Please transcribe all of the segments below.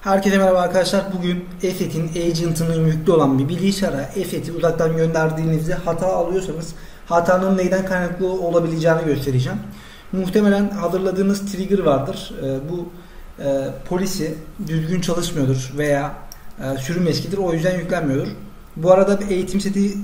Herkese merhaba arkadaşlar. Bugün EFET'in agent'ının yüklü olan bir bilgisayara EFET'i uzaktan gönderdiğinizde hata alıyorsanız hatanın neyden kaynaklı olabileceğini göstereceğim. Muhtemelen hazırladığınız trigger vardır. Ee, bu e, polisi düzgün çalışmıyordur veya e, sürüm eskidir. O yüzden yüklenmiyordur. Bu arada bir eğitim seti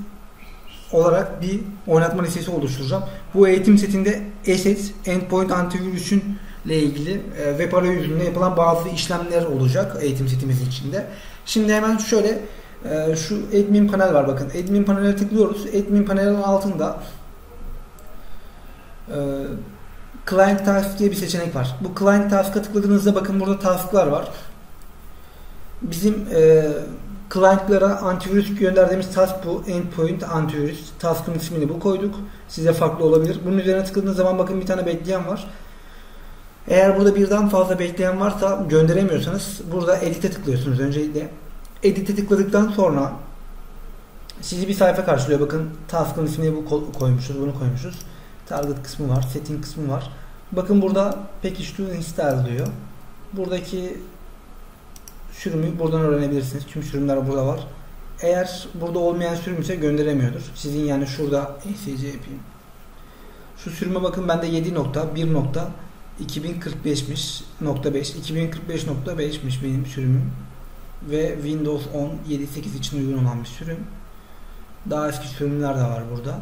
olarak bir oynatma listesi oluşturacağım. Bu eğitim setinde ESET, Endpoint Antivirüs'ün ile ilgili e, web arayüzünde yapılan bazı işlemler olacak eğitim setimiz içinde. Şimdi hemen şöyle e, şu admin panel var bakın. Admin panele tıklıyoruz. Admin panelin altında e, Client Task diye bir seçenek var. Bu Client Task'a tıkladığınızda bakın burada tasklar var. Bizim e, client'lara antivirüs gönderdiğimiz task bu. Endpoint antivirüs. Task'ın ismini bu koyduk. Size farklı olabilir. Bunun üzerine tıkladığınız zaman bakın bir tane bekleyen var. Eğer burada birden fazla bekleyen varsa gönderemiyorsanız burada edit'e tıklıyorsunuz öncelikle. Edit'e tıkladıktan sonra sizi bir sayfa karşılıyor. Bakın task'ın ismini bu koymuşuz, bunu koymuşuz. Target kısmı var, setting kısmı var. Bakın burada package to install diyor. Buradaki sürümü buradan öğrenebilirsiniz. Tüm sürümler burada var. Eğer burada olmayan sürüm ise gönderemiyordur. Sizin yani şurada ESC yapayım. Şu sürüme bakın bende 7.1 nokta 2045'miş nokta 5 2045.5'miş benim sürümüm. Ve Windows 10 7.8 için uygun olan bir sürüm. Daha eski sürümler de var burada.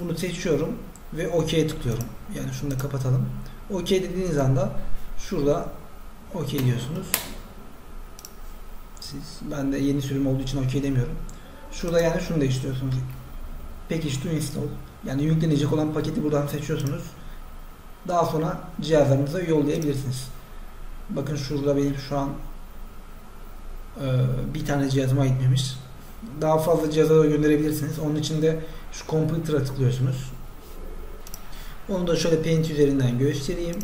Bunu seçiyorum ve OK'ye tıklıyorum. Yani şunu da kapatalım. OK dediğiniz anda şurada OK diyorsunuz. Siz ben de yeni sürüm olduğu için OK demiyorum. Şurada yani şunu da istiyorsunuz. Package to install. Yani yüklenecek olan paketi buradan seçiyorsunuz daha sonra cihazlarınıza yollayabilirsiniz. Bakın şurada benim şu an e, bir tane cihazıma gitmemiş. Daha fazla cihaza da gönderebilirsiniz. Onun için de şu computer'a tıklıyorsunuz. Onu da şöyle Paint üzerinden göstereyim.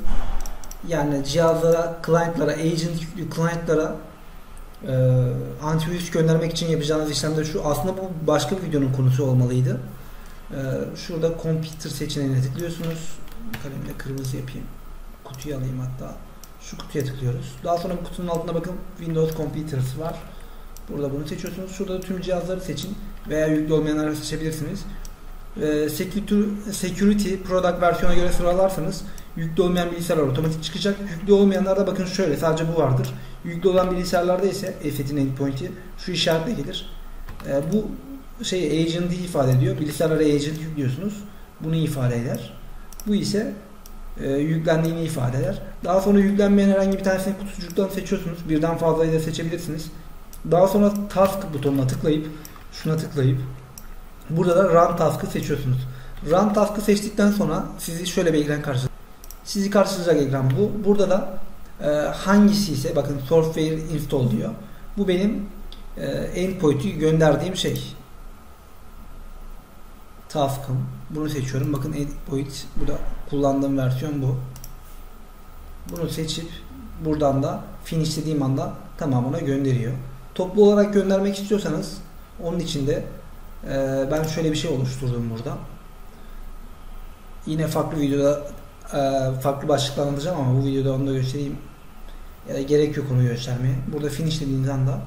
Yani cihazlara, client'lara, agent yüklü client'lara e, antivirüs göndermek için yapacağınız işlem de şu. Aslında bu başka bir videonun konusu olmalıydı. E, şurada computer seçeneğine tıklıyorsunuz kalemle kırmızı yapayım. Kutuyu alayım hatta. Şu kutuya tıklıyoruz. Daha sonra bu kutunun altında bakın Windows Computers var. Burada bunu seçiyorsunuz. Şurada tüm cihazları seçin veya yüklü olmayanları seçebilirsiniz. Ee, security, Product versiyona göre sıralarsanız yüklü olmayan bilgisayarlar otomatik çıkacak. Yüklü olmayanlarda bakın şöyle sadece bu vardır. Yüklü olan bilgisayarlarda ise EFET'in endpoint'i şu işaretle gelir. Ee, bu şey agent'i ifade ediyor. Bilgisayarlara agent yüklüyorsunuz. Bunu ifade eder. Bu ise e, yüklendiğini ifade eder. Daha sonra yüklenmeyen herhangi bir tanesini kutucuktan seçiyorsunuz. Birden fazlayı da seçebilirsiniz. Daha sonra task butonuna tıklayıp şuna tıklayıp burada da run task'ı seçiyorsunuz. Run task'ı seçtikten sonra sizi şöyle bir ekran karşılayacak. Sizi karşılayacak ekran bu. Burada da e, hangisi ise bakın software install diyor. Bu benim e, endpoint'i gönderdiğim şey task'ım. Bunu seçiyorum. Bakın edit bu da kullandığım versiyon bu. Bunu seçip buradan da finish dediğim anda tamamına gönderiyor. Toplu olarak göndermek istiyorsanız onun için de e, ben şöyle bir şey oluşturdum burada. Yine farklı videoda e, farklı başlıklar anlatacağım ama bu videoda onu da göstereyim. Ya gerek yok onu göstermeye. Burada finish dediğiniz anda